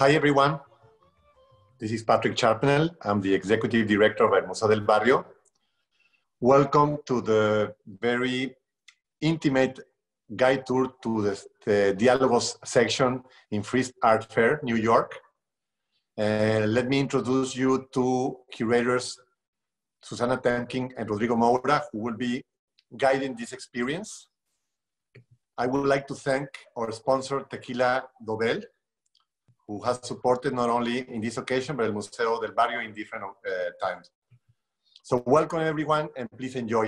Hi, everyone. This is Patrick Charpenel. I'm the Executive Director of Museo del Barrio. Welcome to the very intimate guide tour to the, the Diálogos section in Frieze Art Fair, New York. Uh, let me introduce you to curators Susanna Temkin and Rodrigo Moura, who will be guiding this experience. I would like to thank our sponsor, Tequila Dobel, who has supported not only in this occasion, but El Museo del Barrio in different uh, times. So welcome everyone and please enjoy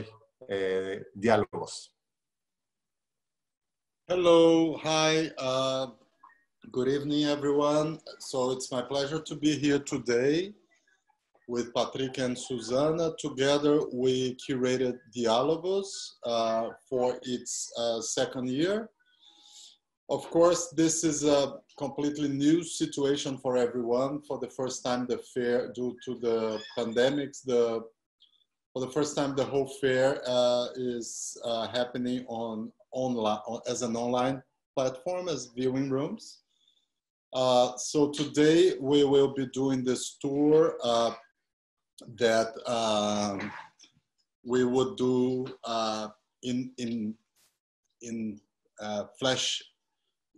uh, Diálogos. Hello, hi, uh, good evening everyone. So it's my pleasure to be here today with Patrick and Susana. Together we curated Diálogos uh, for its uh, second year. Of course, this is a completely new situation for everyone. For the first time, the fair, due to the pandemics, the for the first time, the whole fair uh, is uh, happening on online as an online platform as viewing rooms. Uh, so today we will be doing this tour uh, that um, we would do uh, in in in uh, flash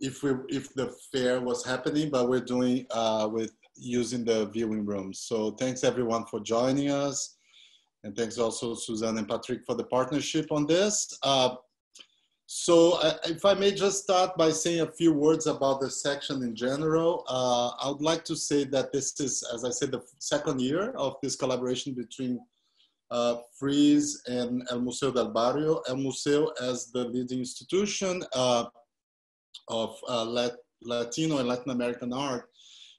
if we if the fair was happening, but we're doing with using the viewing rooms. So thanks everyone for joining us. And thanks also Suzanne and Patrick for the partnership on this. Uh, so uh, if I may just start by saying a few words about the section in general, uh, I would like to say that this is, as I said, the second year of this collaboration between uh, Frieze and El Museo del Barrio. El Museo as the leading institution uh, of uh, Lat Latino and Latin American art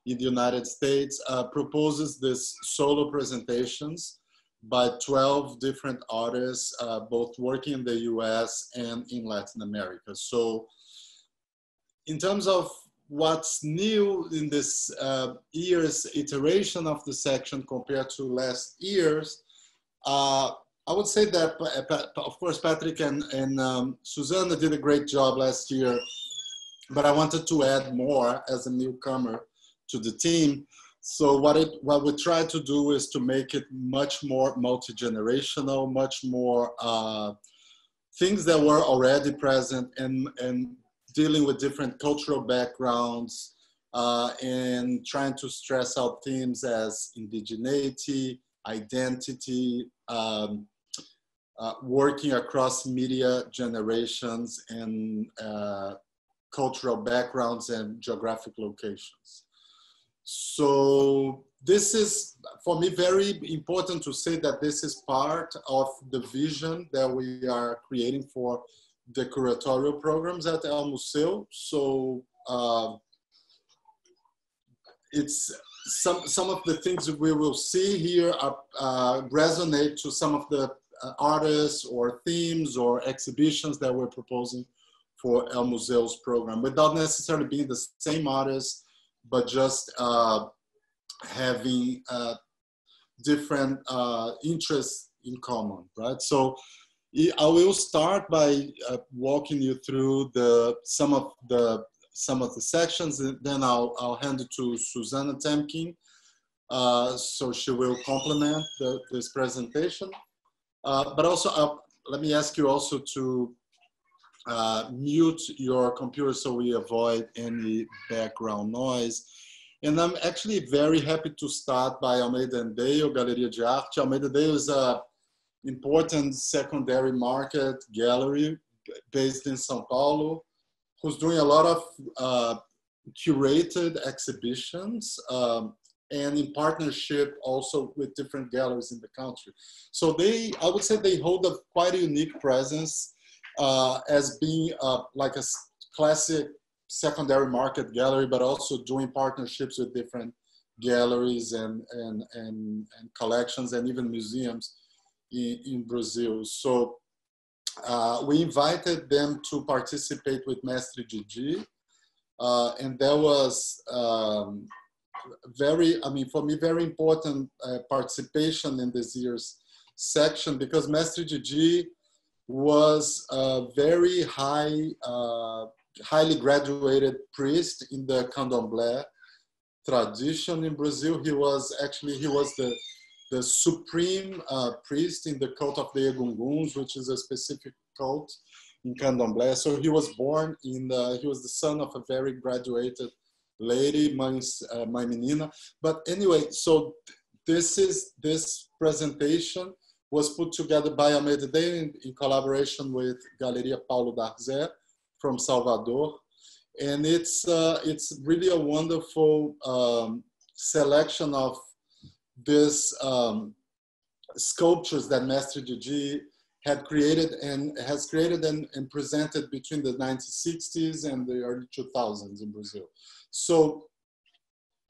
in the United States uh, proposes this solo presentations by 12 different artists, uh, both working in the US and in Latin America. So in terms of what's new in this uh, year's iteration of the section compared to last year's, uh, I would say that, of course, Patrick and, and um, Susanna did a great job last year, but I wanted to add more as a newcomer to the team. So what it what we try to do is to make it much more multi-generational, much more uh, things that were already present and and dealing with different cultural backgrounds uh, and trying to stress out themes as indigeneity, identity, um, uh, working across media generations and uh, cultural backgrounds and geographic locations. So this is, for me, very important to say that this is part of the vision that we are creating for the curatorial programs at El Museo. So uh, it's some, some of the things that we will see here are, uh, resonate to some of the uh, artists or themes or exhibitions that we're proposing for El Museo's program without necessarily being the same artist, but just uh, having uh, different uh, interests in common, right? So I will start by uh, walking you through the some of the some of the sections, and then I'll I'll hand it to Susanna Temkin, uh, so she will complement this presentation. Uh, but also, let me ask you also to uh, mute your computer so we avoid any background noise. And I'm actually very happy to start by Almeida Endeio, Galeria de Arte. Almeida Endeio is an important secondary market gallery based in Sao Paulo, who's doing a lot of uh, curated exhibitions um, and in partnership also with different galleries in the country. So they, I would say they hold a quite a unique presence uh, as being uh, like a classic secondary market gallery, but also doing partnerships with different galleries and, and, and, and collections and even museums in, in Brazil. So uh, we invited them to participate with Mestre Didi. Uh, and that was um, very, I mean, for me, very important uh, participation in this year's section because Mestre Didi was a very high, uh, highly graduated priest in the candomblé tradition in Brazil. He was actually, he was the, the supreme uh, priest in the cult of the Egunguns, which is a specific cult in Candomblé. So he was born in the, he was the son of a very graduated lady, my, uh, Mãe Menina. But anyway, so this is, this presentation was put together by Almeida Day in, in collaboration with Galeria Paulo Darzé from Salvador. And it's, uh, it's really a wonderful um, selection of these um, sculptures that Master Didi had created and has created and, and, presented between the 1960s and the early 2000s in Brazil. So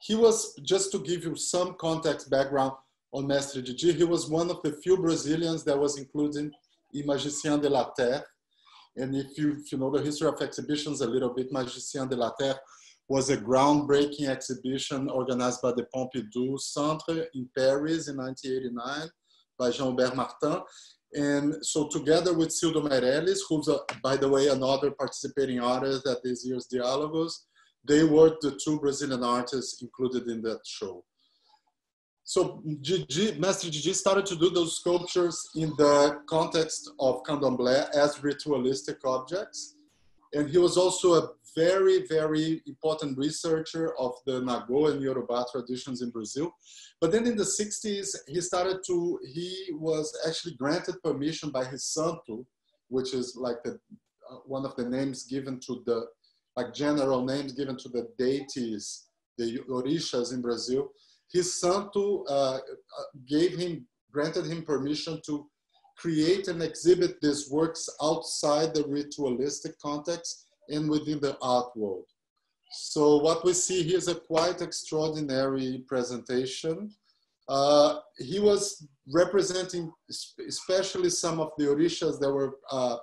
he was, just to give you some context background on Mestre Didi, he was one of the few Brazilians that was included in Magicien de la Terre. And if you, if you know the history of exhibitions a little bit, Magicien de la Terre was a groundbreaking exhibition organized by the Pompidou Centre in Paris in 1989 by Jean-Hubert Martin. And so together with Cildo Meireles, who's, a, by the way, another participating artist at this year's Diálogos, they were the two Brazilian artists included in that show. So Didi, Master Didi started to do those sculptures in the context of candomblé as ritualistic objects. And he was also a very, very important researcher of the Nagô and Yoruba traditions in Brazil. But then in the 60s, he started to, he was actually granted permission by his santo, which is like the, uh, one of the names given to the, like general names given to the deities, the orishas in Brazil. His santo uh, uh, gave him, granted him permission to create and exhibit these works outside the ritualistic context and within the art world. So what we see here is a quite extraordinary presentation. Uh, he was representing especially some of the orishas that were uh,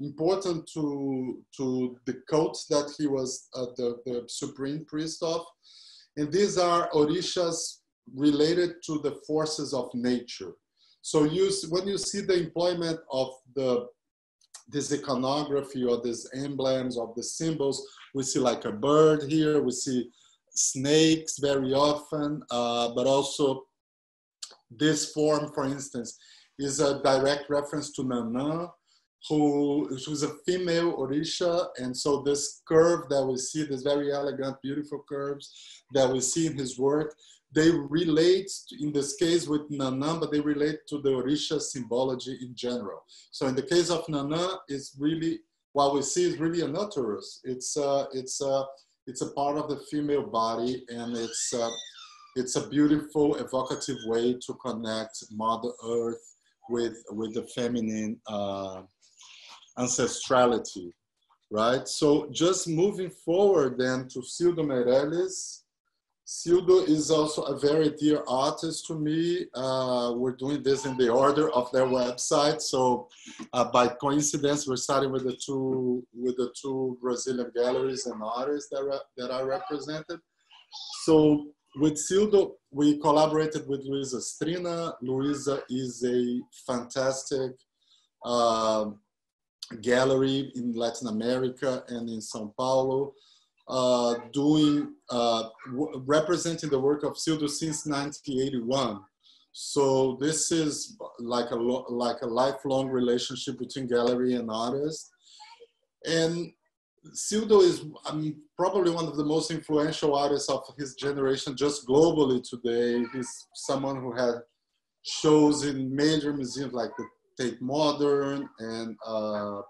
important to, to the cult that he was uh, the, the supreme priest of. And these are orishas related to the forces of nature. So you, when you see the employment of the this iconography or these emblems of the symbols. We see like a bird here, we see snakes very often, uh, but also this form, for instance, is a direct reference to Nana, who was a female Orisha. And so this curve that we see, this very elegant, beautiful curves that we see in his work, they relate in this case with Nana, but they relate to the Orisha symbology in general. So in the case of Nana, it's really, what we see is really an uterus. It's, uh, it's, uh, it's a part of the female body and it's, uh, it's a beautiful, evocative way to connect Mother Earth with, with the feminine uh, ancestrality, right? So just moving forward then to Cildo Meireles, Cildo is also a very dear artist to me. Uh, we're doing this in the order of their website. So uh, by coincidence, we're starting with the two with the two Brazilian galleries and artists that, are, that are represented. So with Cildo, we collaborated with Luisa Strina. Luisa is a fantastic uh, gallery in Latin America and in Sao Paulo uh, doing, uh, representing the work of Cildo since 1981. So this is like a, like a lifelong relationship between gallery and artist. And Cildo is I mean, probably one of the most influential artists of his generation just globally today. He's someone who had shows in major museums like the Tate Modern and uh,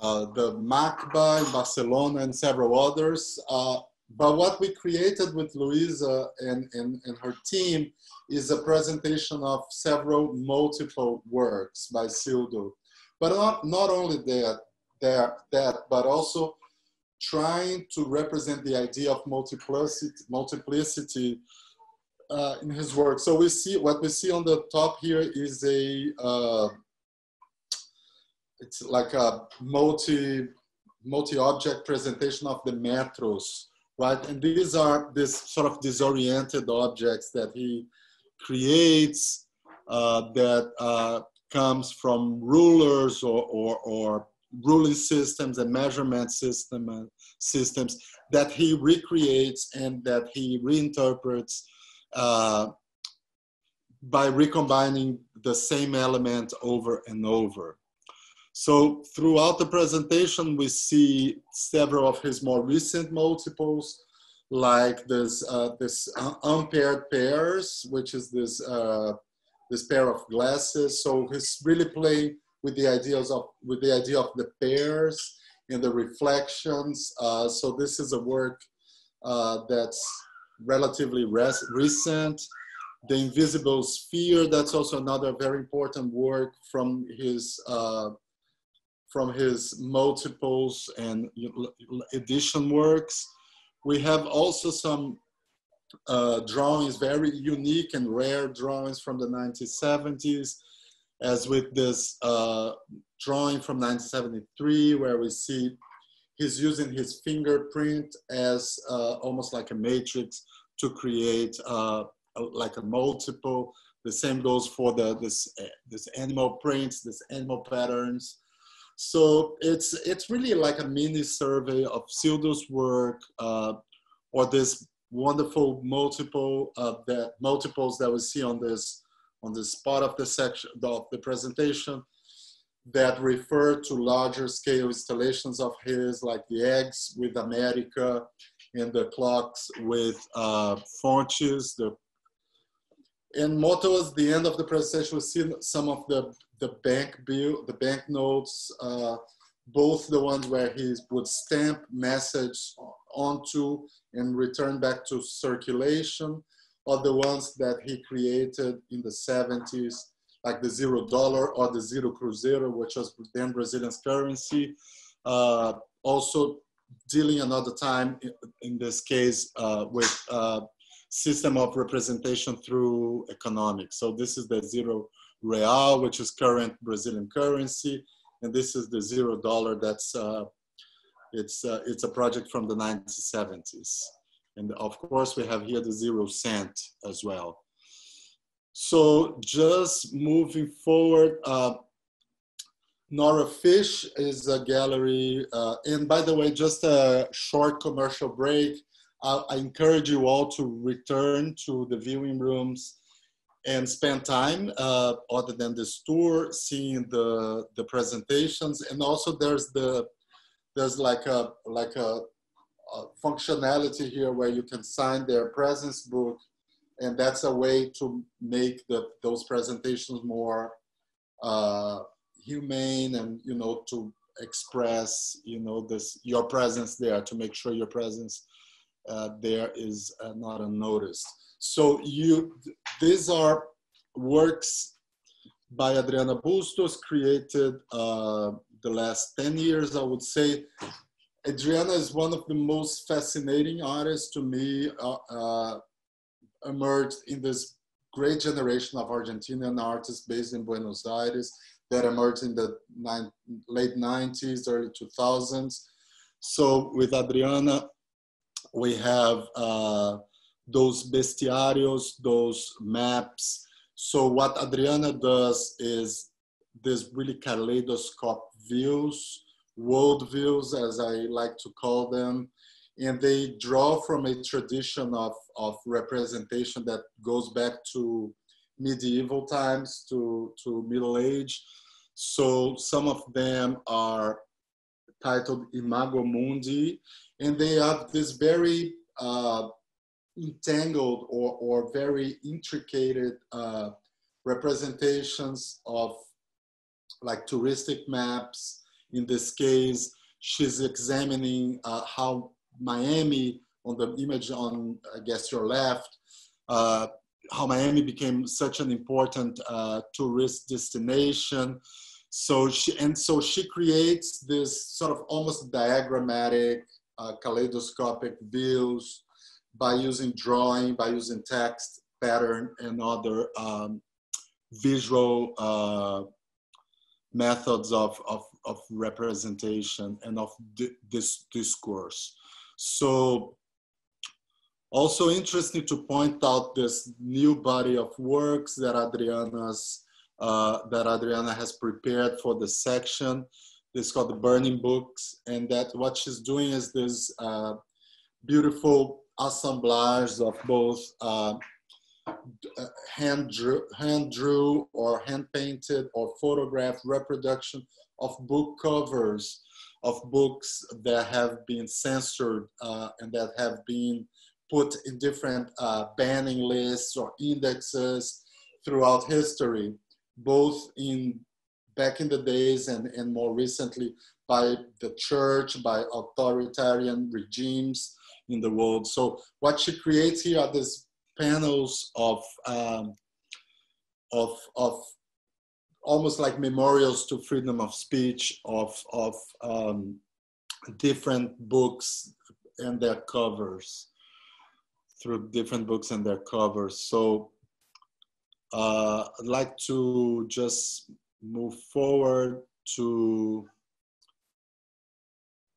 uh, the MACBA in Barcelona and several others. Uh, but what we created with Luisa and, and, and her team is a presentation of several multiple works by Cildo. But not, not only that, that, that, but also trying to represent the idea of multiplicity, multiplicity uh, in his work. So we see what we see on the top here is a uh, it's like a multi multi-object presentation of the metros, right? And these are this sort of disoriented objects that he creates uh, that uh, comes from rulers or, or, or ruling systems and measurement system, uh, systems that he recreates and that he reinterprets uh, by recombining the same element over and over. So throughout the presentation, we see several of his more recent multiples, like this, uh, this unpaired pairs, which is this, uh, this pair of glasses. So he's really playing with the ideas of, with the idea of the pairs and the reflections. Uh, so this is a work uh, that's relatively recent. The Invisible Sphere, that's also another very important work from his uh, from his multiples and edition works. We have also some uh, drawings, very unique and rare drawings from the 1970s, as with this uh, drawing from 1973, where we see he's using his fingerprint as uh, almost like a matrix to create uh, like a multiple. The same goes for the this this animal prints, this animal patterns. So it's it's really like a mini survey of Cildo's work uh, or this wonderful multiple uh, that multiples that we see on this on this part of the section of the presentation that refer to larger scale installations of his, like the eggs with America and the clocks with uh, Fontes, the and more towards the end of the presentation, we see some of the, the bank bill, the bank notes, uh, both the ones where he would stamp message onto and return back to circulation, or the ones that he created in the 70s, like the zero dollar or the zero cruzeiro, which was then Brazilian currency. Uh, also dealing another time, in this case, uh, with uh, system of representation through economics. So this is the zero real, which is current Brazilian currency, and this is the zero dollar. That's uh, it's uh, it's a project from the 1970s, and of course we have here the zero cent as well. So just moving forward. Uh, Nora Fisch is a gallery, uh, and by the way, just a short commercial break. I encourage you all to return to the viewing rooms and spend time uh, other than this tour, seeing the the presentations, and also there's the there's like a like a, a functionality here where you can sign their presence book, and that's a way to make the those presentations more uh, humane and you know to express you know this your presence there to make sure your presence uh, there is uh, not unnoticed. So you, these are works by Adriana Bustos created uh, the last 10 years, I would say. Adriana is one of the most fascinating artists to me, uh, uh, emerged in this great generation of Argentinian artists based in Buenos Aires that emerged in the nine, late 90s, early 2000s. So with Adriana, we have uh, those bestiarios, those maps. So what Adriana does is this really kaleidoscope views, world views, as I like to call them, and they draw from a tradition of, of representation that goes back to medieval times, to, to Middle Age. So some of them are titled Imago Mundi, and they have this very uh, entangled or, or very intricate uh, representations of like touristic maps. In this case, she's examining uh, how Miami, on the image on, I guess, your left, uh, how Miami became such an important uh, tourist destination. So she, and so she creates this sort of almost diagrammatic uh, kaleidoscopic views by using drawing, by using text, pattern, and other um, visual uh, methods of, of, of, representation and of di this discourse. So also interesting to point out this new body of works that Adriana's uh, that Adriana has prepared for the section. It's called the Burning Books, and that what she's doing is this uh, beautiful assemblage of both uh, hand drew, hand drew or hand painted or photographed reproduction of book covers of books that have been censored uh, and that have been put in different uh, banning lists or indexes throughout history, both in back in the days and, and more recently by the church, by authoritarian regimes in the world. So what she creates here are these panels of um, of of almost like memorials to freedom of speech of of um, different books and their covers through different books and their covers. So uh, I'd like to just move forward to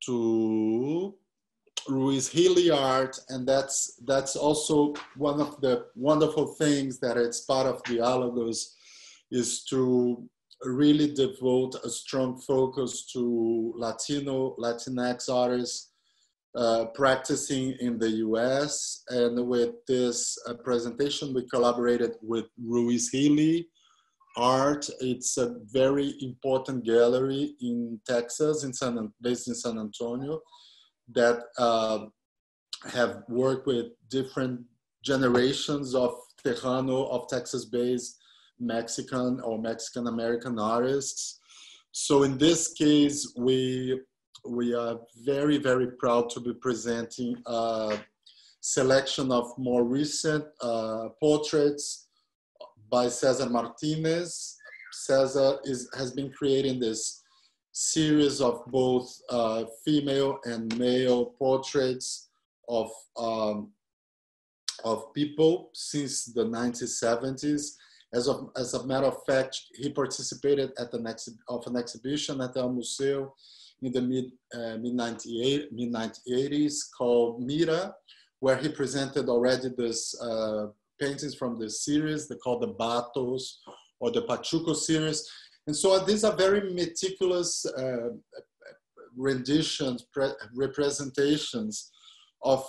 to Ruiz Healy art, and that's that's also one of the wonderful things that it's part of Dialogos is to really devote a strong focus to Latino Latinx artists uh, practicing in the U.S. And with this uh, presentation, we collaborated with Ruiz Healy Art. It's a very important gallery in Texas, in San, based in San Antonio that uh, have worked with different generations of Tejano, of Texas-based Mexican or Mexican American artists. So in this case, we we are very very proud to be presenting a selection of more recent uh, portraits by Cesar Martinez. Cesar is has been creating this series of both uh, female and male portraits of, um, of people since the 1970s. As, of, as a matter of fact, he participated at the next of an exhibition at El Museo in the mid uh, mid 98 mid 1980s called Mira, where he presented already this uh, paintings from the series. They called the Batos or the Pachuco series, and so these are very meticulous uh, renditions, representations of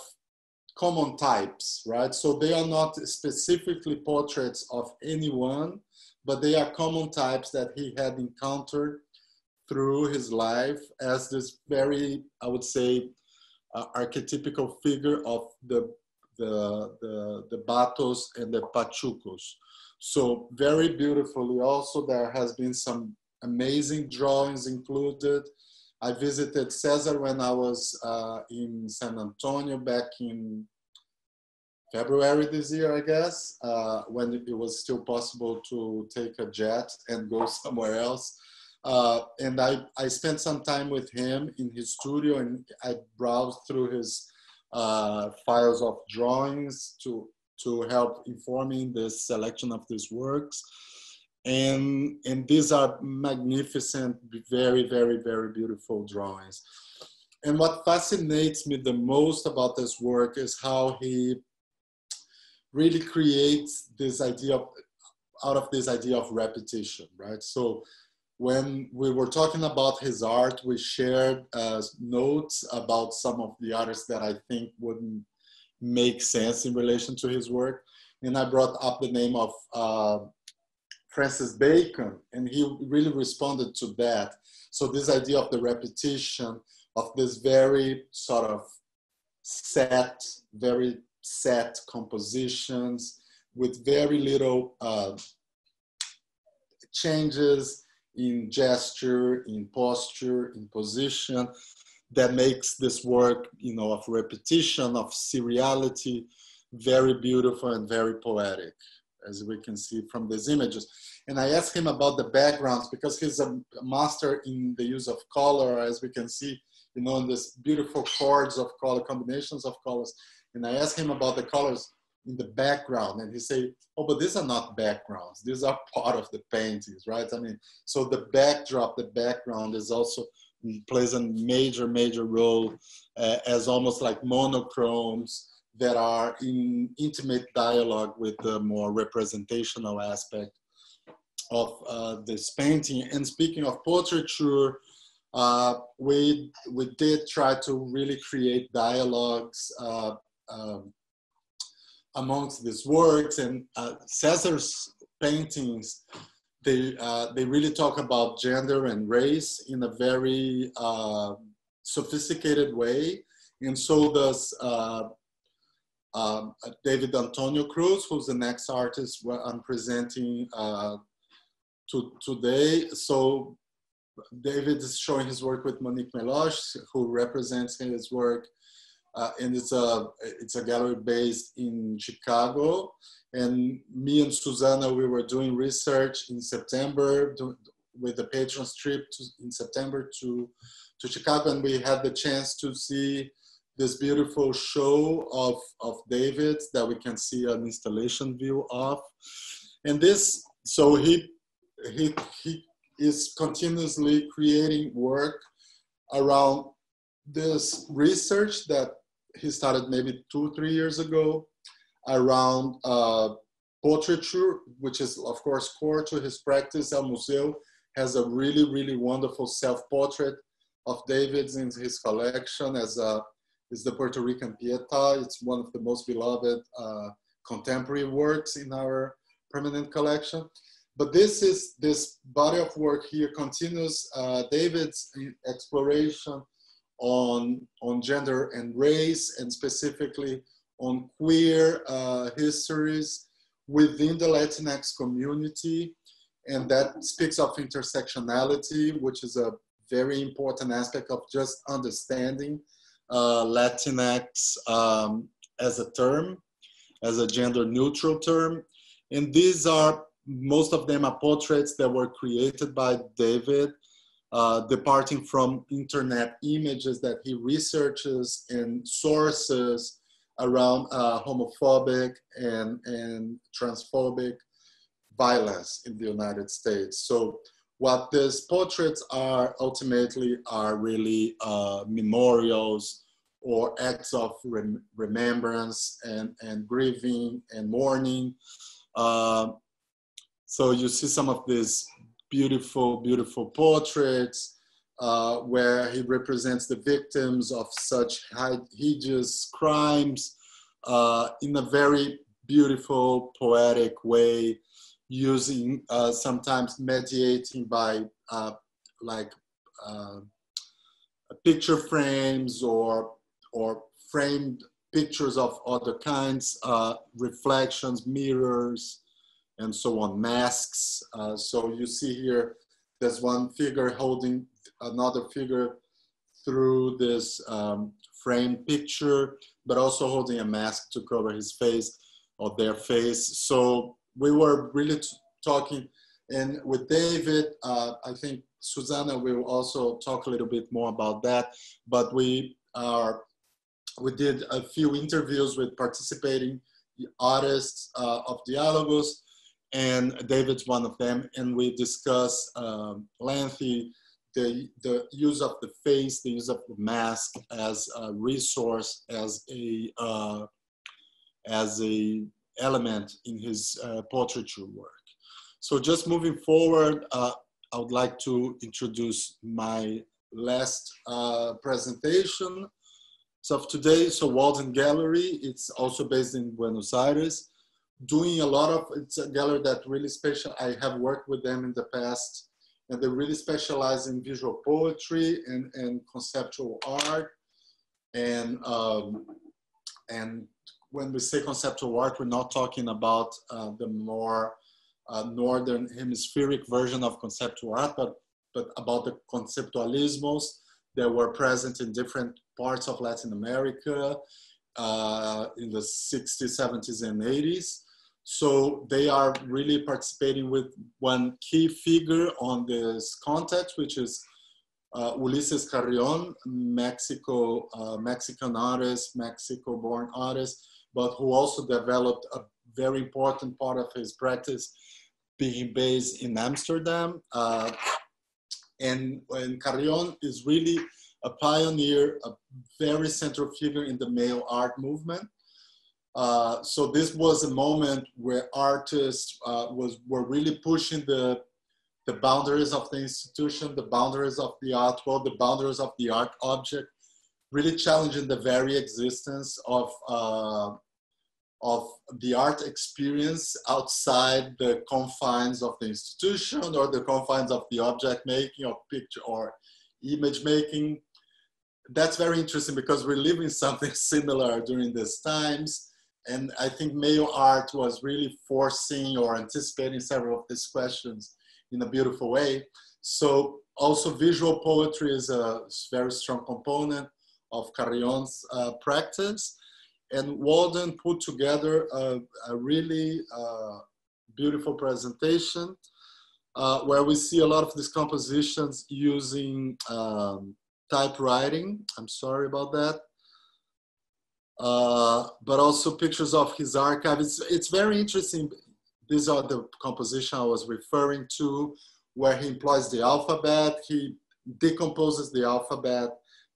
common types, right? So they are not specifically portraits of anyone, but they are common types that he had encountered through his life as this very, I would say, uh, archetypical figure of the, the, the, the Batos and the Pachucos. So very beautifully. Also, there has been some amazing drawings included. I visited Cesar when I was uh, in San Antonio back in February this year, I guess, uh, when it was still possible to take a jet and go somewhere else. Uh, and I, I spent some time with him in his studio and I browsed through his uh, files of drawings to to help informing the selection of these works. And, and these are magnificent, very, very, very beautiful drawings. And what fascinates me the most about this work is how he really creates this idea of, out of this idea of repetition, right? So when we were talking about his art, we shared uh, notes about some of the artists that I think wouldn't make sense in relation to his work. And I brought up the name of uh, Francis Bacon, and he really responded to that. So this idea of the repetition of this very sort of set, very set compositions with very little uh, changes in gesture, in posture, in position, that makes this work, you know, of repetition, of seriality, very beautiful and very poetic, as we can see from these images. And I asked him about the backgrounds because he's a master in the use of color, as we can see, you know, in this beautiful chords of color, combinations of colors. And I asked him about the colors in the background and he said, oh, but these are not backgrounds. These are part of the paintings, right? I mean, so the backdrop, the background is also plays a major, major role uh, as almost like monochromes that are in intimate dialogue with the more representational aspect of uh, this painting. And speaking of portraiture, uh, we we did try to really create dialogues uh, um, amongst these works and uh, Cesar's paintings. They uh, they really talk about gender and race in a very uh, sophisticated way, and so does um, David Antonio Cruz, who's the next artist I'm presenting to today. So David is showing his work with Monique Meloche, who represents his work, uh, and it's a it's a gallery based in Chicago. And me and Susanna, we were doing research in September do, with the patrons trip to, in September to to Chicago, and we had the chance to see this beautiful show of of David that we can see an installation view of. And this, so he he he is continuously creating work around this research that he started maybe two, three years ago around uh, portraiture, which is of course core to his practice. El Museo has a really, really wonderful self-portrait of David's in his collection as a, is the Puerto Rican Pieta. It's one of the most beloved uh, contemporary works in our permanent collection. But this is this body of work here continues uh, David's exploration on on gender and race, and specifically on queer uh, histories within the Latinx community, and that speaks of intersectionality, which is a very important aspect of just understanding Latinx um, as a term, as a gender neutral term. And these are most of them are portraits that were created by David, uh, departing from internet images that he researches and sources around uh, homophobic and, and transphobic violence in the United States. So what these portraits are ultimately are really uh, memorials or acts of rem remembrance and, and grieving and mourning. Uh, so you see some of these beautiful, beautiful portraits uh, where he represents the victims of such hideous crimes uh, in a very beautiful, poetic way, using uh, sometimes mediating by uh, like uh, picture frames or or framed pictures of other kinds, uh, reflections, mirrors, and so on, masks. Uh, so you see here, there's one figure holding another figure through this um, frame picture, but also holding a mask to cover his face or their face. So we were really talking, and with David, uh, I think Susanna will also talk a little bit more about that, but we are, we did a few interviews with participating artists uh, of Diálogos, and David's one of them. And we discuss um, lengthy the, the use of the face, the use of the mask as a resource, as a, uh, as a element in his uh, portraiture work. So just moving forward, uh, I would like to introduce my last uh, presentation. So today, so Walden Gallery, it's also based in Buenos Aires doing a lot of, it's a gallery that really special, I have worked with them in the past and they really specialize in visual poetry and, and conceptual art. And, um, and when we say conceptual art, we're not talking about uh, the more uh, northern hemispheric version of conceptual art, but, but about the conceptualismos that were present in different parts of Latin America uh, in the 60s, 70s, and 80s. So they are really participating with one key figure on this context, which is uh, Ulises Carrion, Mexico, uh, Mexican artist, Mexico-born artist, but who also developed a very important part of his practice being based in Amsterdam. Uh, and, and Carrion is really a pioneer, a very central figure in the mail art movement. Uh, so this was a moment where artists uh, was were really pushing the the boundaries of the institution, the boundaries of the art world, the boundaries of the art object, really challenging the very existence of, uh, of the art experience outside the confines of the institution or the confines of the object making or picture or image making. That's very interesting because we're living something similar during these times. And I think mail art was really forcing or anticipating several of these questions in a beautiful way. So also visual poetry is a very strong component of Carrion's uh, practice. And Walden put together a, a really uh, beautiful presentation uh, where we see a lot of these compositions using um, typewriting. I'm sorry about that. Uh, but also pictures of his archive. It's, it's very interesting. These are the composition I was referring to, where he employs the alphabet. He decomposes the alphabet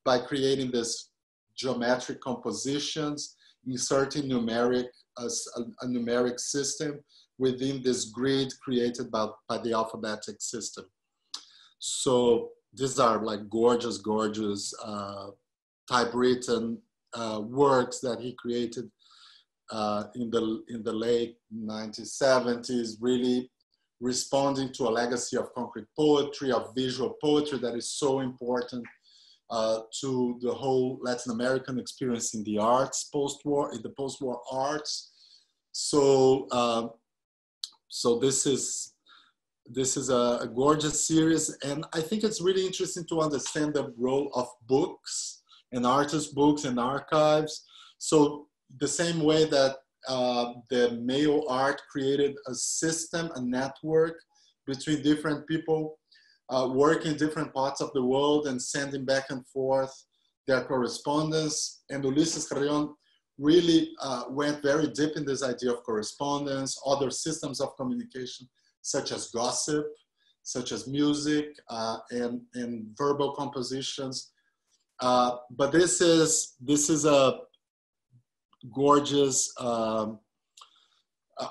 by creating this geometric compositions, inserting numeric a, a numeric system within this grid created by, by the alphabetic system. So these are like gorgeous, gorgeous uh, typewritten uh, works that he created uh, in the in the late 1970s, really responding to a legacy of concrete poetry, of visual poetry that is so important uh, to the whole Latin American experience in the arts post-war, in the post-war arts. So, uh, so this is this is a, a, gorgeous series, and I think it's really interesting to understand the role of books and artist books and archives. So the same way that uh, the mail art created a system, a network between different people uh, working in different parts of the world and sending back and forth their correspondence. And Ulises Carrion really uh, went very deep in this idea of correspondence, other systems of communication, such as gossip, such as music, uh, and, and verbal compositions. Uh, but this is, this is a gorgeous um,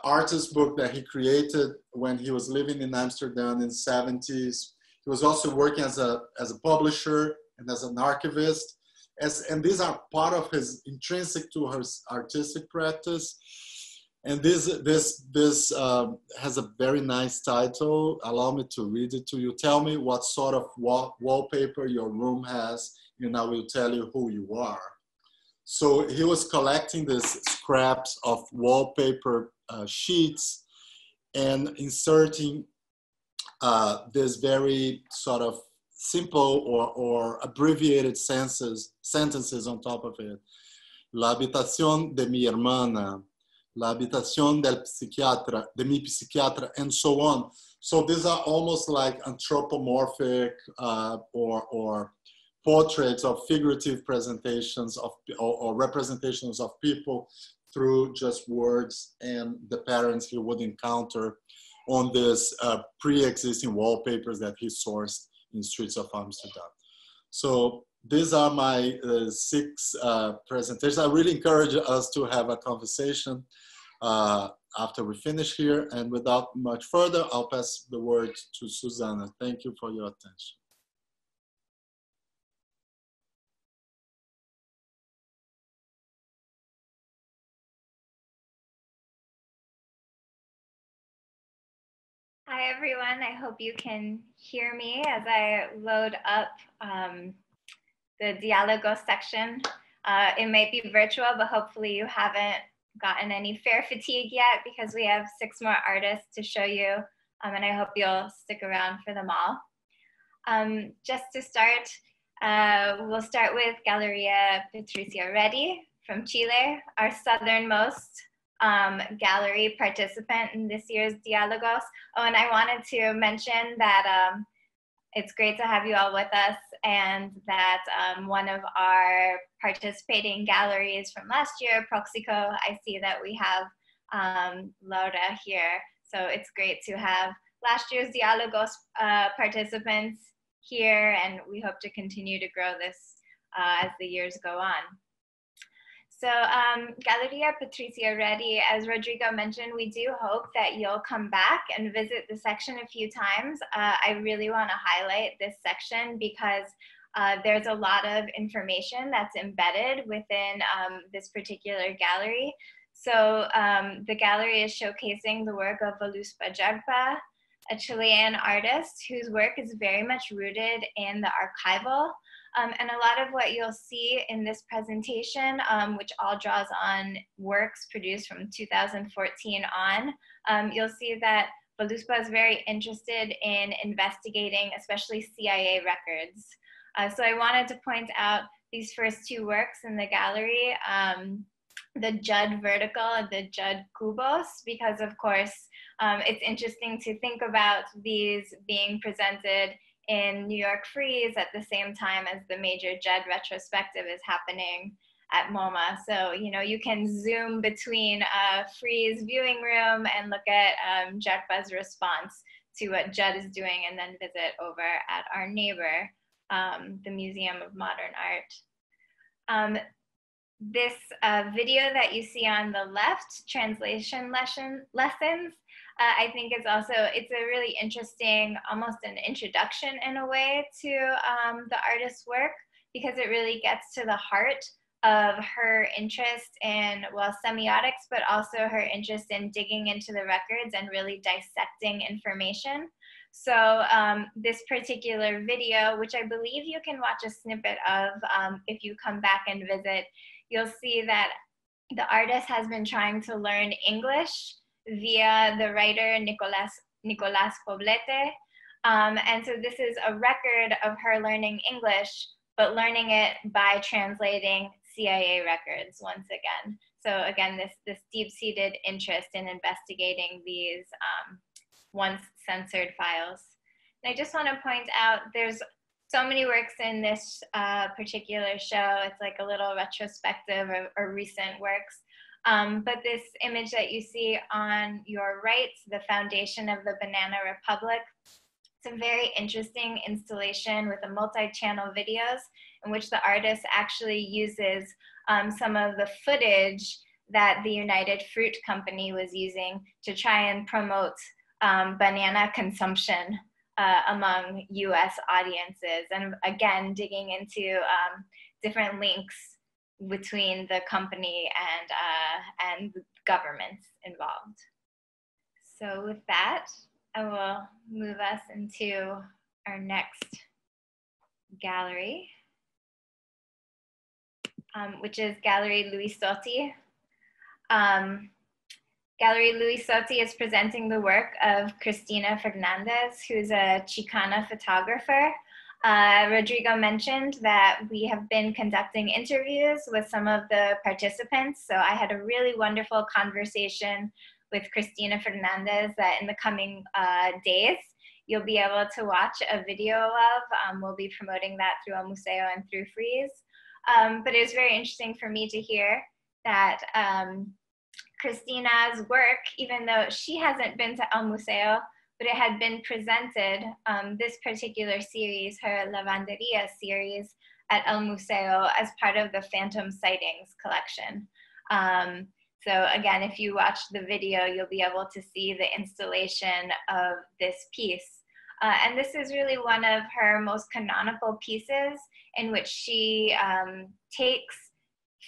artist book that he created when he was living in Amsterdam in the 70s he was also working as a, as a publisher and as an archivist. As, and these are part of his intrinsic to his artistic practice. And this, this, this um, has a very nice title. Allow me to read it to you. Tell me what sort of wall, wallpaper your room has, and I will tell you who you are. So he was collecting these scraps of wallpaper uh, sheets and inserting uh, there's very sort of simple or, or abbreviated sentences, sentences on top of it. La habitación de mi hermana, la habitación del psiquiatra, de mi psiquiatra, and so on. So these are almost like anthropomorphic uh, or, or portraits of figurative presentations of or, or, representations of people through just words and the parents he would encounter on this uh, pre-existing wallpapers that he sourced in streets of Amsterdam. So these are my uh, six uh, presentations. I really encourage us to have a conversation uh, after we finish here. And without much further, I'll pass the word to Susanna. Thank you for your attention. Hi, everyone. I hope you can hear me as I load up um, the Dialogo section. Uh, it might be virtual, but hopefully you haven't gotten any fair fatigue yet because we have six more artists to show you, um, and I hope you'll stick around for them all. Um, just to start, uh, we'll start with Galeria Patricia Ready from Chile, our southernmost um, gallery participant in this year's Dialogos. Oh, and I wanted to mention that um, it's great to have you all with us and that um, one of our participating galleries from last year, Proxyco, I see that we have um, Laura here. So it's great to have last year's Dialogos uh, participants here and we hope to continue to grow this uh, as the years go on. So um, Galeria Patricia Ready, as Rodrigo mentioned, we do hope that you'll come back and visit the section a few times. Uh, I really want to highlight this section because uh, there's a lot of information that's embedded within um, this particular gallery. So um, the gallery is showcasing the work of Voluspa Jarpa, a Chilean artist whose work is very much rooted in the archival. Um, and a lot of what you'll see in this presentation, um, which all draws on works produced from 2014 on, um, you'll see that Voluspa is very interested in investigating, especially CIA records. Uh, so I wanted to point out these first two works in the gallery, um, the Judd vertical and the Judd cubos, because of course, um, it's interesting to think about these being presented in New York Frieze at the same time as the major Judd retrospective is happening at MoMA. So, you know, you can zoom between a Frieze viewing room and look at um, response to what Judd is doing and then visit over at our neighbor, um, the Museum of Modern Art. Um, this uh, video that you see on the left, translation lesson, lessons, uh, I think is also, it's a really interesting, almost an introduction in a way to um, the artist's work because it really gets to the heart of her interest in, well, semiotics, but also her interest in digging into the records and really dissecting information. So um, this particular video, which I believe you can watch a snippet of um, if you come back and visit, you'll see that the artist has been trying to learn English via the writer Nicolas, Nicolas Poblete. Um, and so this is a record of her learning English, but learning it by translating CIA records once again. So again, this, this deep-seated interest in investigating these um, once censored files. And I just want to point out there's so many works in this uh, particular show. It's like a little retrospective or, or recent works. Um, but this image that you see on your right, the foundation of the Banana Republic, it's a very interesting installation with a multi-channel videos in which the artist actually uses um, some of the footage that the United Fruit Company was using to try and promote um, banana consumption uh, among US audiences. And again, digging into um, different links between the company and, uh, and governments involved. So with that, I will move us into our next gallery, um, which is Gallery Luisotti. Um, Gallery Luisotti is presenting the work of Christina Fernandez, who's a Chicana photographer uh, Rodrigo mentioned that we have been conducting interviews with some of the participants. So I had a really wonderful conversation with Christina Fernandez that in the coming uh, days, you'll be able to watch a video of. Um, we'll be promoting that through El Museo and through Frieze. Um, but it was very interesting for me to hear that um, Christina's work, even though she hasn't been to El Museo, but it had been presented, um, this particular series, her Lavanderia series, at El Museo as part of the Phantom Sightings collection. Um, so again, if you watch the video, you'll be able to see the installation of this piece. Uh, and this is really one of her most canonical pieces in which she um, takes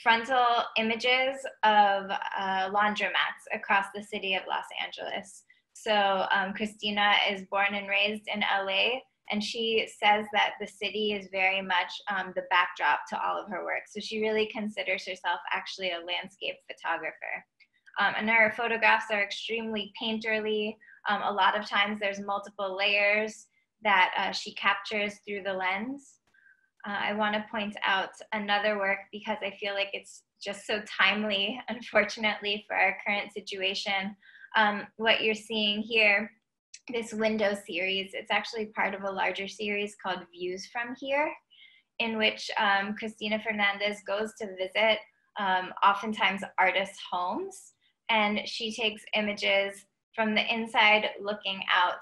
frontal images of uh, laundromats across the city of Los Angeles. So um, Christina is born and raised in LA, and she says that the city is very much um, the backdrop to all of her work. So she really considers herself actually a landscape photographer. Um, and her photographs are extremely painterly. Um, a lot of times there's multiple layers that uh, she captures through the lens. Uh, I want to point out another work because I feel like it's just so timely, unfortunately, for our current situation um, what you're seeing here, this window series, it's actually part of a larger series called Views from Here, in which um, Christina Fernandez goes to visit um, oftentimes artists' homes, and she takes images from the inside looking out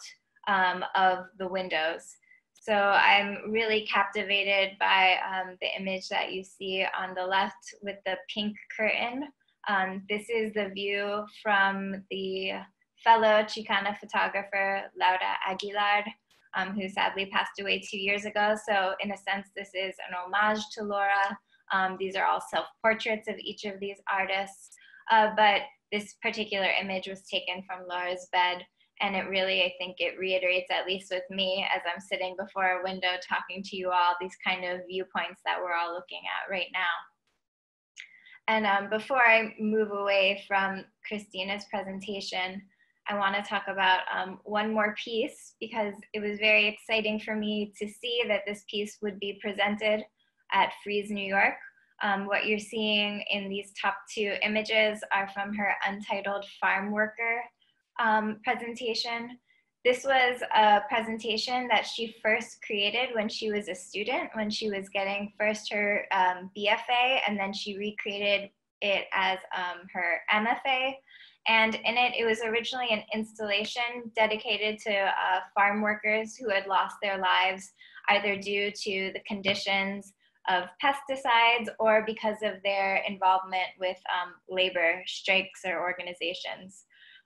um, of the windows. So I'm really captivated by um, the image that you see on the left with the pink curtain. Um, this is the view from the fellow Chicana photographer, Laura Aguilar, um, who sadly passed away two years ago. So in a sense, this is an homage to Laura. Um, these are all self-portraits of each of these artists. Uh, but this particular image was taken from Laura's bed. And it really, I think it reiterates, at least with me, as I'm sitting before a window talking to you all, these kind of viewpoints that we're all looking at right now. And um, before I move away from Christina's presentation, I want to talk about um, one more piece because it was very exciting for me to see that this piece would be presented at Frieze New York. Um, what you're seeing in these top two images are from her Untitled Farm Worker um, presentation. This was a presentation that she first created when she was a student, when she was getting first her um, BFA, and then she recreated it as um, her MFA. And in it, it was originally an installation dedicated to uh, farm workers who had lost their lives either due to the conditions of pesticides or because of their involvement with um, labor strikes or organizations.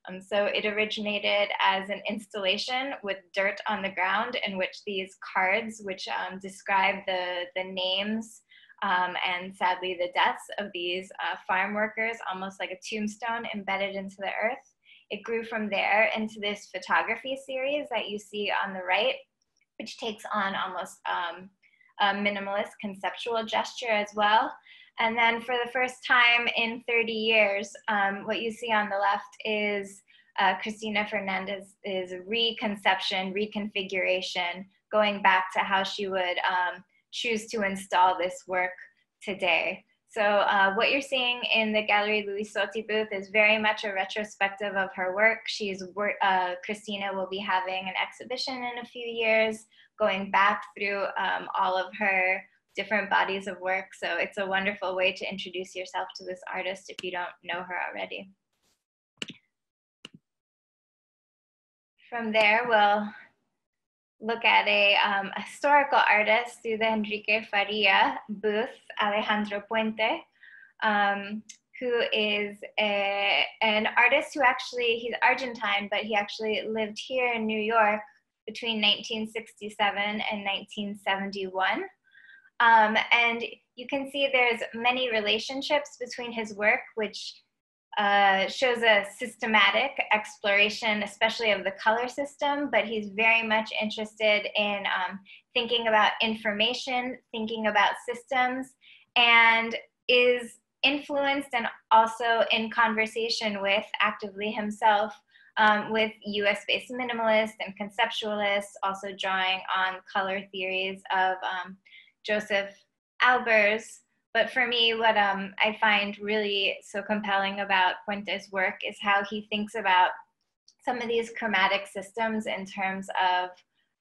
Um, so it originated as an installation with dirt on the ground in which these cards, which um, describe the, the names um, and sadly the deaths of these uh, farm workers, almost like a tombstone embedded into the earth. It grew from there into this photography series that you see on the right, which takes on almost um, a minimalist conceptual gesture as well. And then for the first time in 30 years, um, what you see on the left is uh, Christina Fernandez's reconception, reconfiguration, going back to how she would um, choose to install this work today. So uh, what you're seeing in the Gallery Luisotti booth is very much a retrospective of her work. She's uh, Christina will be having an exhibition in a few years, going back through um, all of her different bodies of work. So it's a wonderful way to introduce yourself to this artist if you don't know her already. From there, we'll look at a, um, historical artist through the Henrique Faria booth, Alejandro Puente, um, who is a, an artist who actually, he's Argentine, but he actually lived here in New York between 1967 and 1971. Um, and you can see there's many relationships between his work, which uh, shows a systematic exploration, especially of the color system, but he's very much interested in um, thinking about information, thinking about systems, and is influenced and also in conversation with actively himself um, with US based minimalists and conceptualists, also drawing on color theories of um, Josef Albers. But for me, what um, I find really so compelling about Puente's work is how he thinks about some of these chromatic systems in terms of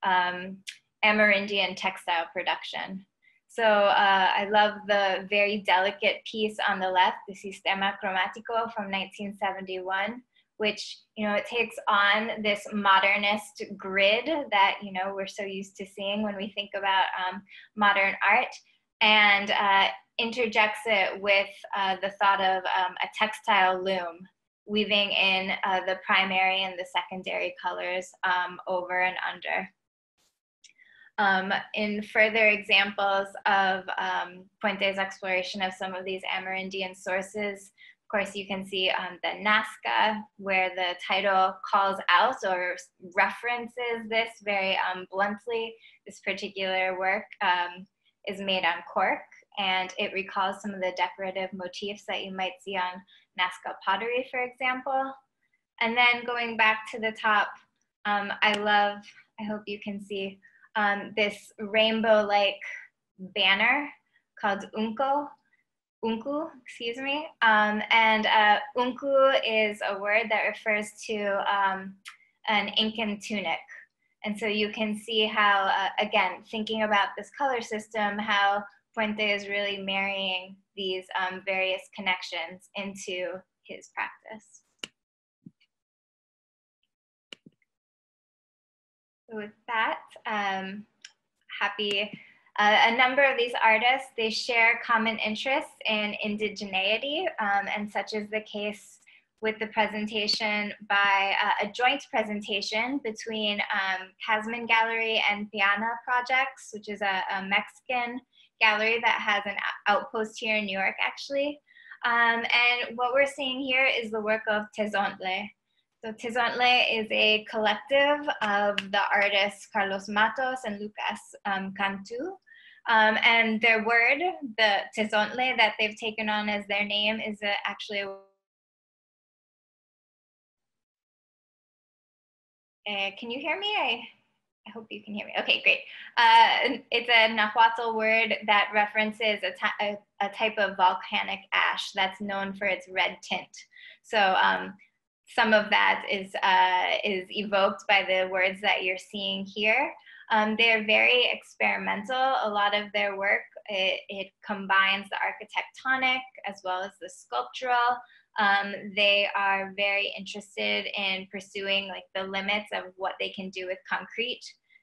um, Amerindian textile production. So uh, I love the very delicate piece on the left, the Sistema Cromático from 1971, which, you know, it takes on this modernist grid that, you know, we're so used to seeing when we think about um, modern art. And uh, interjects it with uh, the thought of um, a textile loom, weaving in uh, the primary and the secondary colors um, over and under. Um, in further examples of um, Puente's exploration of some of these Amerindian sources, of course, you can see um, the Nazca, where the title calls out or references this very um, bluntly. This particular work is made on cork and it recalls some of the decorative motifs that you might see on Nazca pottery, for example. And then going back to the top, um, I love, I hope you can see, um, this rainbow-like banner called Unco, Unku, excuse me. Um, and uh, Unku is a word that refers to um, an Incan tunic. And so you can see how, uh, again, thinking about this color system, how Puente is really marrying these um, various connections into his practice. So with that, um, happy. Uh, a number of these artists, they share common interests in indigeneity, um, and such is the case with the presentation by uh, a joint presentation between um, Kasmin Gallery and Peana Projects, which is a, a, Mexican gallery that has an outpost here in New York, actually. Um, and what we're seeing here is the work of Tezontle. So Tezontle is a collective of the artists Carlos Matos and Lucas um, Cantu. Um, and their word, the Tezontle that they've taken on as their name is actually a Uh, can you hear me? I, I hope you can hear me. Okay, great. Uh, it's a Nahuatl word that references a, a, a, type of volcanic ash that's known for its red tint. So um, some of that is, uh, is evoked by the words that you're seeing here. Um, they're very experimental. A lot of their work, it, it combines the architectonic as well as the sculptural. Um, they are very interested in pursuing like the limits of what they can do with concrete.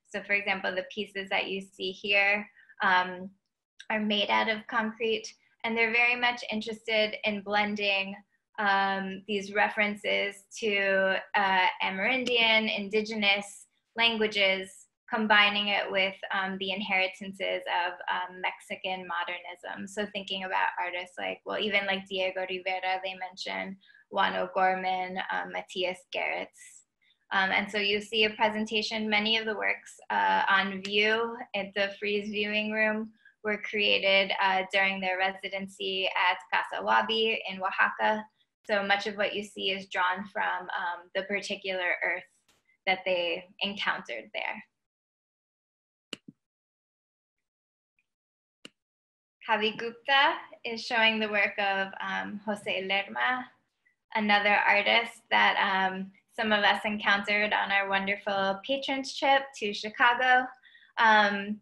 So for example, the pieces that you see here um, are made out of concrete and they're very much interested in blending um, these references to uh, Amerindian, indigenous languages combining it with um, the inheritances of um, Mexican modernism. So thinking about artists like, well, even like Diego Rivera, they mention Juan O'Gorman, um, Mathias Goeritz. Um, and so you see a presentation, many of the works uh, on view at the Frieze viewing room were created uh, during their residency at Casa Wabi in Oaxaca. So much of what you see is drawn from um, the particular earth that they encountered there. Kavi Gupta is showing the work of um, Jose Lerma, another artist that um, some of us encountered on our wonderful patrons trip to Chicago. Um,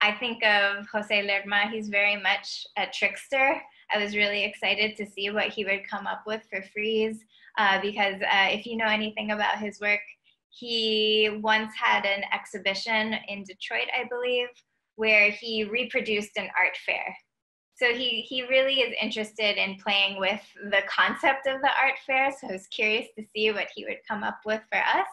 I think of Jose Lerma, he's very much a trickster. I was really excited to see what he would come up with for Frieze uh, because uh, if you know anything about his work, he once had an exhibition in Detroit, I believe, where he reproduced an art fair. So he, he really is interested in playing with the concept of the art fair. So I was curious to see what he would come up with for us.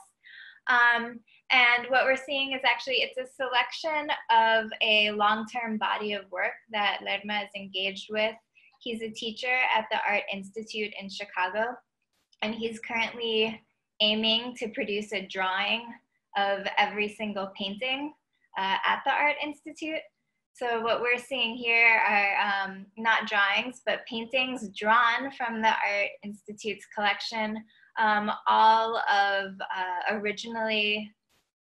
Um, and what we're seeing is actually, it's a selection of a long-term body of work that Lerma is engaged with. He's a teacher at the Art Institute in Chicago, and he's currently aiming to produce a drawing of every single painting uh, at the Art Institute. So what we're seeing here are um, not drawings, but paintings drawn from the Art Institute's collection, um, all of uh, originally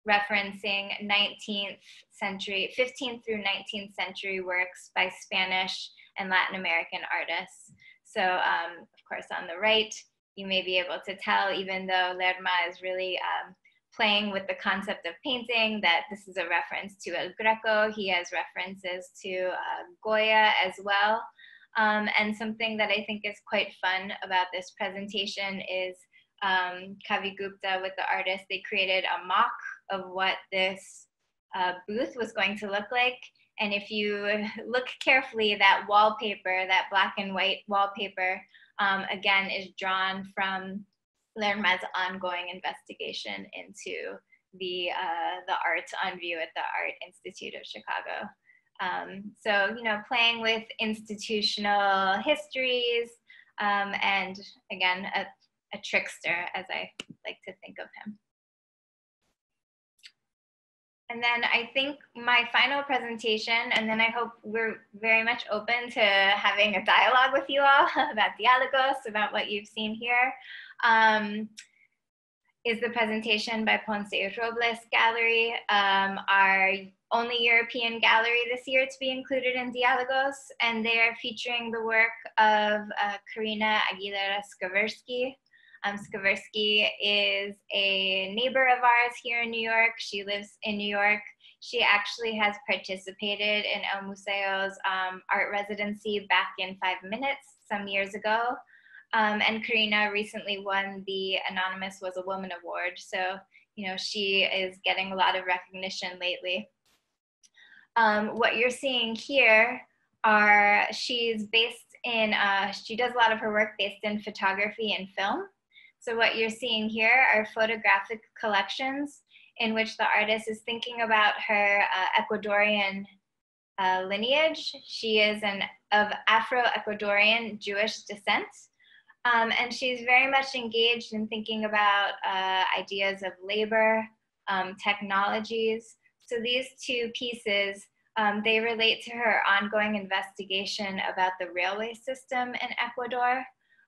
referencing 19th century, 15th through 19th century works by Spanish and Latin American artists. So um, of course on the right, you may be able to tell, even though Lerma is really um, playing with the concept of painting, that this is a reference to El Greco. He has references to uh, Goya as well. Um, and something that I think is quite fun about this presentation is um, Kavi Gupta with the artist, they created a mock of what this uh, booth was going to look like. And if you look carefully, that wallpaper, that black and white wallpaper, um, again, is drawn from Lerma's ongoing investigation into the, uh, the arts on view at the Art Institute of Chicago. Um, so, you know, playing with institutional histories um, and again, a, a trickster, as I like to think of him. And then I think my final presentation, and then I hope we're very much open to having a dialogue with you all about Dialogos, about what you've seen here um, is the presentation by Ponce Robles Gallery, um, our only European gallery this year to be included in Dialogos, and they are featuring the work of uh, Karina Aguilera Skvirsky. Um, Skvirsky is a neighbor of ours here in New York. She lives in New York. She actually has participated in El Museo's um, art residency back in five minutes some years ago. Um, and Karina recently won the Anonymous Was a Woman Award. So, you know, she is getting a lot of recognition lately. um, what you're seeing here are she's based in, uh, she does a lot of her work based in photography and film. So what you're seeing here are photographic collections in which the artist is thinking about her uh, Ecuadorian uh, lineage. She is an of Afro-Ecuadorian Jewish descent. Um, and she's very much engaged in thinking about uh, ideas of labor, um, technologies. So these two pieces, um, they relate to her ongoing investigation about the railway system in Ecuador.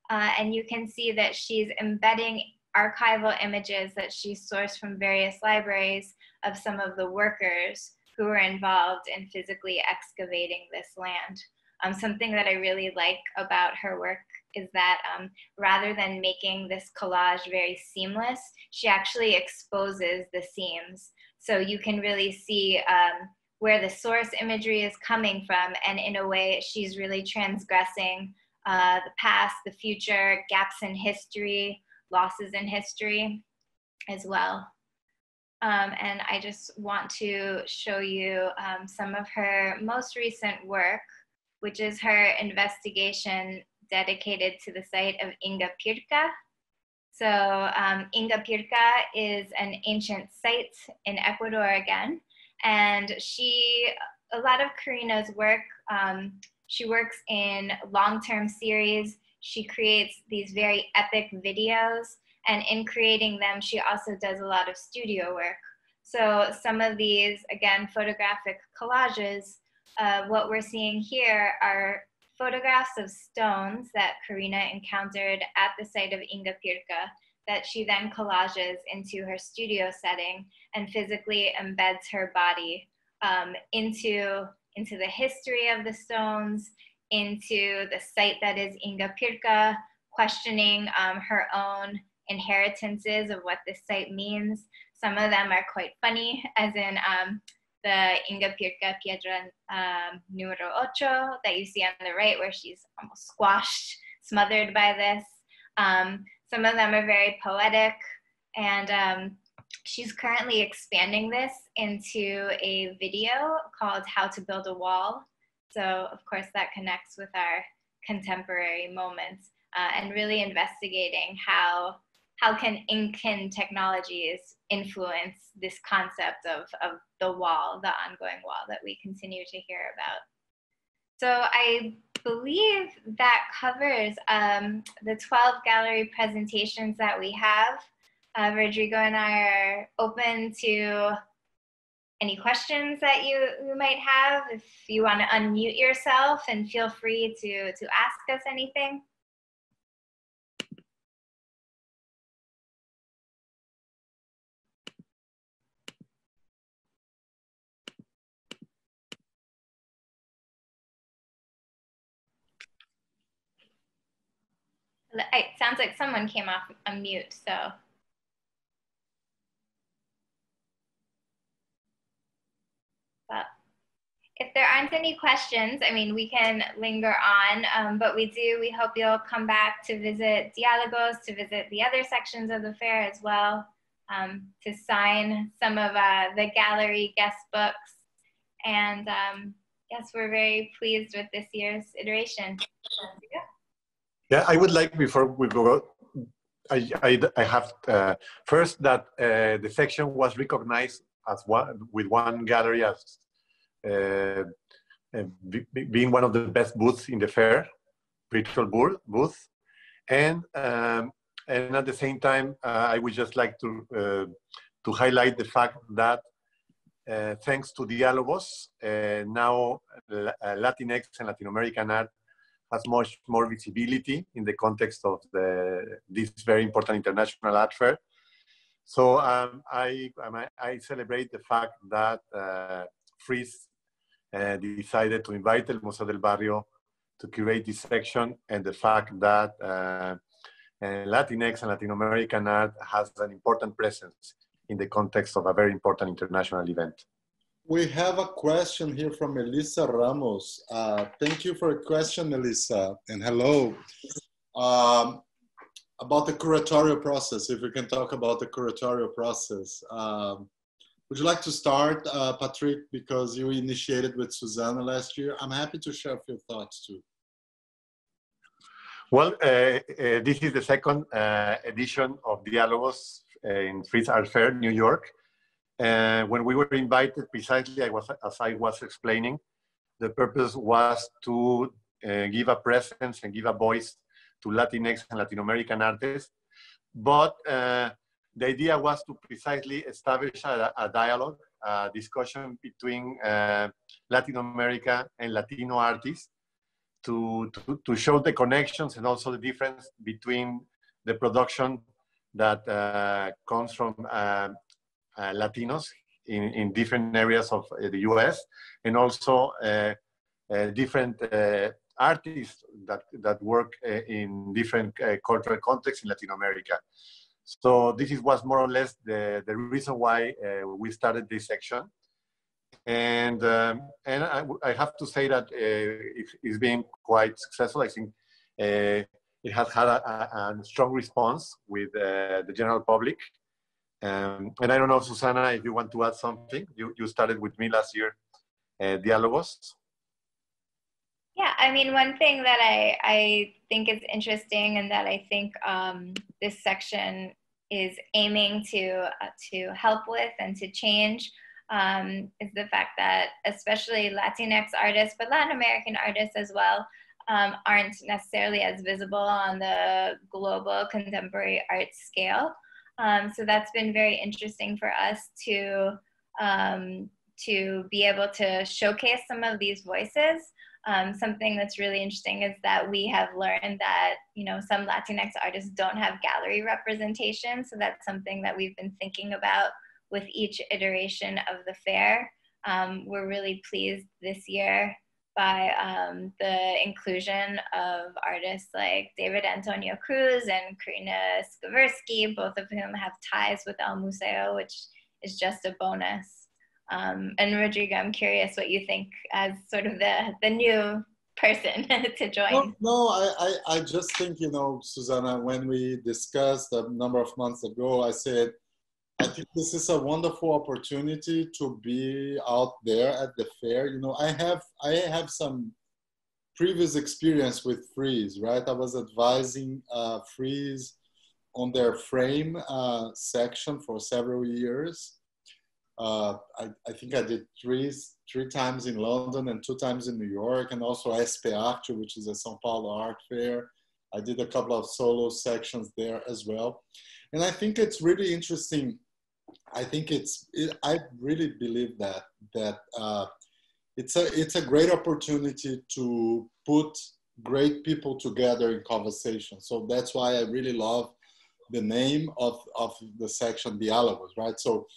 Uh, and you can see that she's embedding archival images that she sourced from various libraries of some of the workers who were involved in physically excavating this land. Um, something that I really like about her work is that um, rather than making this collage very seamless, she actually exposes the seams. So you can really see um, where the source imagery is coming from. And in a way, she's really transgressing uh, the past, the future, gaps in history, losses in history as well. Um, and I just want to show you um, some of her most recent work, which is her investigation dedicated to the site of Inga Pirca. So um, Ingapirca is an ancient site in Ecuador again. And she, a lot of Karina's work, um, she works in long-term series. She creates these very epic videos and in creating them, she also does a lot of studio work. So some of these, again, photographic collages, uh, what we're seeing here are photographs of stones that Karina encountered at the site of Ingapirca that she then collages into her studio setting and physically embeds her body um, into, into the history of the stones, into the site that is Ingapirca, questioning um, her own inheritances of what this site means. Some of them are quite funny, as in um, the Ingapirca Piedra um, numero ocho that you see on the right, where she's almost squashed, smothered by this. Um, some of them are very poetic, and um, she's currently expanding this into a video called How to Build a Wall. So, of course, that connects with our contemporary moments uh, and really investigating how how can Incan technologies influence this concept of, of the wall, the ongoing wall that we continue to hear about? So I believe that covers um, the 12 gallery presentations that we have. Uh, Rodrigo and I are open to any questions that you, you might have. If you want to unmute yourself and feel free to, to ask us anything. It sounds like someone came off a mute, so. But if there aren't any questions, I mean, we can linger on, um, but we do, we hope you'll come back to visit Dialogos, to visit the other sections of the fair as well, um, to sign some of uh, the gallery guest books. And um, yes, we're very pleased with this year's iteration. Yeah, I would like before we go, I, I, I have uh, first that uh, the section was recognized as one with one gallery as uh, uh being one of the best booths in the fair, virtual booth, and um, and at the same time, uh, I would just like to uh, to highlight the fact that thanks to Dialogos, now Latinx and Latin American art has much more visibility in the context of the, this very important international art fair. So um, I, I celebrate the fact that uh, Frieze uh, decided to invite El Museo del Barrio to curate this section and the fact that uh, uh, Latinx and Latin American art has an important presence in the context of a very important international event. We have a question here from Elisa Ramos. Uh, thank you for a question, Elisa, and hello. Um, about the curatorial process, if we can talk about the curatorial process. Um, would you like to start, uh, Patrick, because you initiated with Susanna last year? I'm happy to share a few thoughts too. Well, uh, uh, this is the second uh, edition of Dialogos uh, in Frieze Art Fair, New York. Uh, when we were invited, precisely I was, as I was explaining, the purpose was to uh, give a presence and give a voice to Latinx and Latin American artists. But the idea was to precisely establish a, a dialogue, a discussion between uh, Latin America and Latino artists to, to, to, show the connections and also the difference between the production that uh, comes from uh, uh Latinos in, in different areas of uh, the US and also uh, different artists that, that work in different cultural contexts in Latin America. So this is was more or less the, the reason why uh, we started this section. And, um, and I, I, have to say that uh, it, has been quite successful. I think uh, it has had a, a, a strong response with uh, the general public. Um, and I don't know, Susanna, if you want to add something. You, you started with me last year, uh, Dialogos. Yeah, I mean, one thing that I, I think is interesting and that I think um, this section is aiming to, uh, to help with and to change um, is the fact that especially Latinx artists, but Latin American artists as well, um, aren't necessarily as visible on the global contemporary art scale. Um, so that's been very interesting for us to um, to be able to showcase some of these voices um, something that's really interesting is that we have learned that you know some Latinx artists don't have gallery representation, so that's something that we've been thinking about with each iteration of the fair. Um, we're really pleased this year by um, the inclusion of artists like David Antonio Cruz and Karina Skvirsky, both of whom have ties with El Museo, which is just a bonus. Um, and Rodrigo, I'm curious what you think as sort of the, the new person to join. No, no I, I, I just think, you know, Susanna, when we discussed a number of months ago, I said, I think this is a wonderful opportunity to be out there at the fair. You know, I have I have some previous experience with Frieze, right? I was advising uh, Frieze on their frame uh, section for several years uh, I, I, think I did three three times in London and two times in New York, and also SP which is a São Paulo art fair. I did a couple of solo sections there as well, and I think it's really interesting. I think it's it, I really believe that that uh, it's a it's a great opportunity to put great people together in conversation. So that's why I really love the name of of the section Diálogos, right? So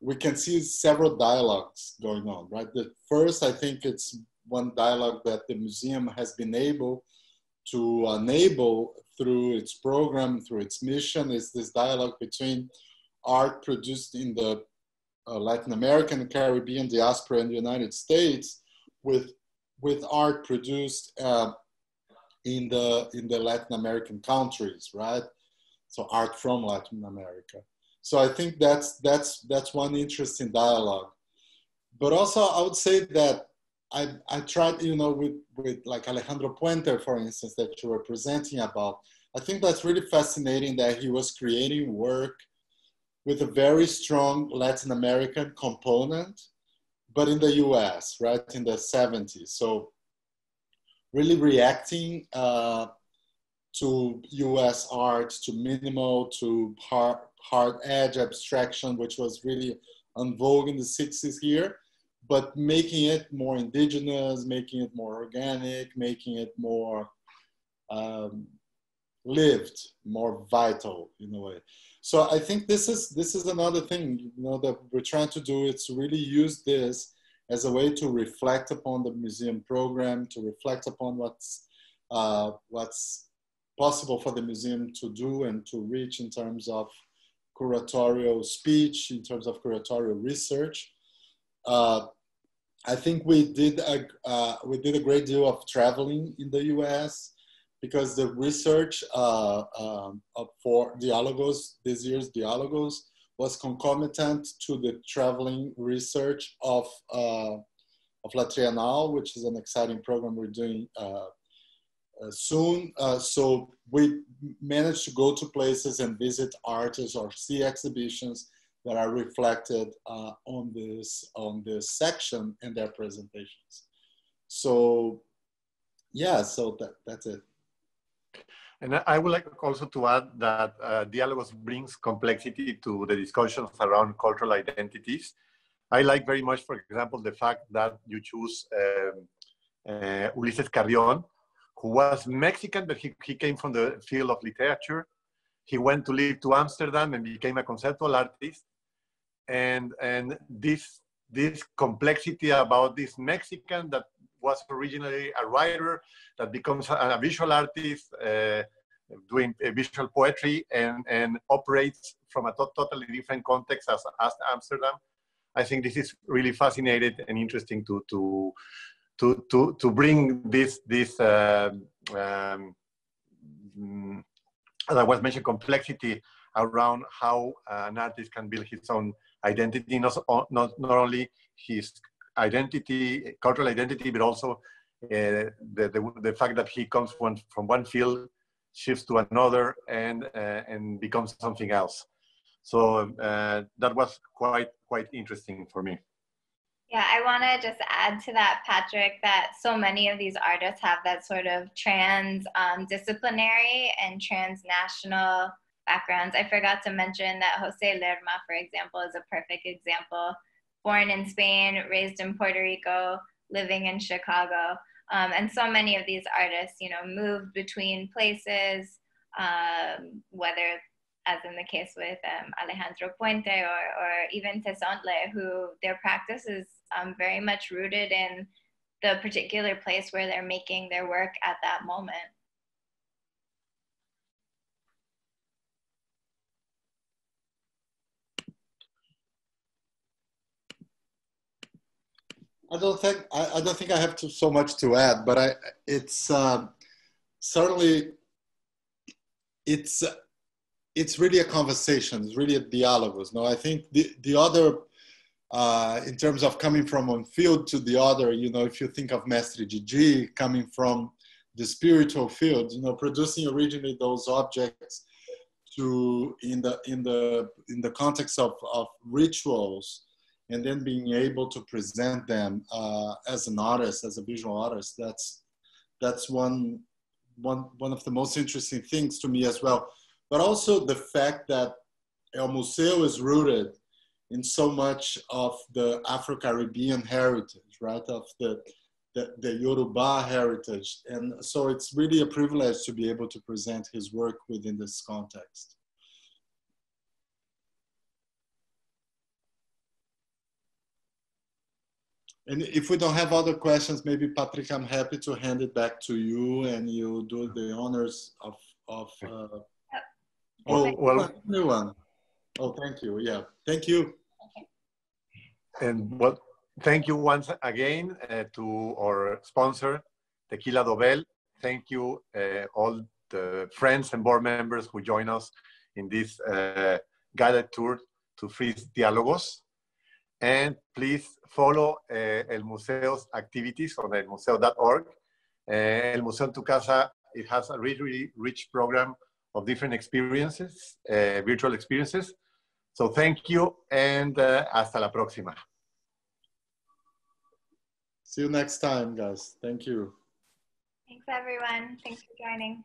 we can see several dialogues going on, right? The first, I think it's one dialogue that the museum has been able to enable through its program, through its mission, is this dialogue between art produced in the uh, Latin American, Caribbean diaspora in the United States with, with art produced uh, in, the, in the Latin American countries, right? So art from Latin America. So I think that's that's that's one interesting dialogue. But also, I would say that I I tried, you know, with with like Alejandro Puente, for instance, that you were presenting about. I think that's really fascinating that he was creating work with a very strong Latin American component, but in the U.S., right in the '70s. So really reacting uh, to U.S. art, to minimal, to hard, hard edge abstraction, which was really on vogue in the 60s here, but making it more indigenous, making it more organic, making it more um, lived, more vital in a way. So I think this is this is another thing you know that we're trying to do. It's really use this as a way to reflect upon the museum program, to reflect upon what's uh, what's possible for the museum to do and to reach in terms of curatorial speech, in terms of curatorial research. Uh, I think we did a uh, we did a great deal of traveling in the U.S. because the research uh, um, for Dialogos this year's Dialogos was concomitant to the traveling research of, uh, of La which is an exciting program we're doing uh, uh, soon. Uh, so we managed to go to places and visit artists or see exhibitions that are reflected uh, on this on this section in their presentations. So yeah, so that, that's it. And I would like also to add that uh, brings complexity to the discussions around cultural identities. I like very much, for example, the fact that you choose um, uh, Ulises Carrion, who was Mexican, but he, he came from the field of literature. He went to live to Amsterdam and became a conceptual artist. And, and this, this complexity about this Mexican that was originally a writer that becomes a, a visual artist uh, doing visual poetry and, and operates from a to totally different context as, as Amsterdam. I think this is really fascinating and interesting to, to, to, to, to bring this, this uh, um, as I was mentioning, complexity around how an artist can build his own identity, not, not, not only his identity, cultural identity, but also uh, the, the, the, fact that he comes from, from one field, shifts to another, and, uh, and becomes something else. So uh, that was quite, quite interesting for me. Yeah, I want to just add to that, Patrick, that so many of these artists have that sort of trans um, disciplinary and transnational backgrounds. I forgot to mention that Jose Lerma, for example, is a perfect example. Born in Spain, raised in Puerto Rico, living in Chicago. Um, and so many of these artists, you know, moved between places, um, whether as in the case with um, Alejandro Puente or, or even Tezontle, who their practice is um, very much rooted in the particular place where they're making their work at that moment. I don't think I, I don't think I have to, so much to add, but I it's uh, certainly it's it's really a conversation. It's really a dialogue. No, I think the the other, uh, in terms of coming from one field to the other, you know, if you think of Mestre Didi coming from the spiritual field, you know, producing originally those objects to in the in the in the context of, of rituals and then being able to present them uh, as an artist as a visual artist that's that's one one one of the most interesting things to me as well but also the fact that El Museo is rooted in so much of the Afro-Caribbean heritage, right? Of the, the, the, Yoruba heritage. And so it's really a privilege to be able to present his work within this context. And if we don't have other questions, maybe Patrick, I'm happy to hand it back to you and you do the honors of, of uh, Oh, well, new one. Oh, thank you. Yeah, thank you. And well, thank you once again uh, to our sponsor, Tequila Dobel. Thank you uh, all the friends and board members who join us in this uh, guided tour to Frieze Diálogos. And please follow uh, El Museo's activities on elmuseo.org. Uh, El Museo en Tu Casa, it has a really, really rich program of different experiences, uh, virtual experiences. So thank you and uh, hasta la próxima. See you next time, guys. Thank you. Thanks, everyone. Thanks for joining.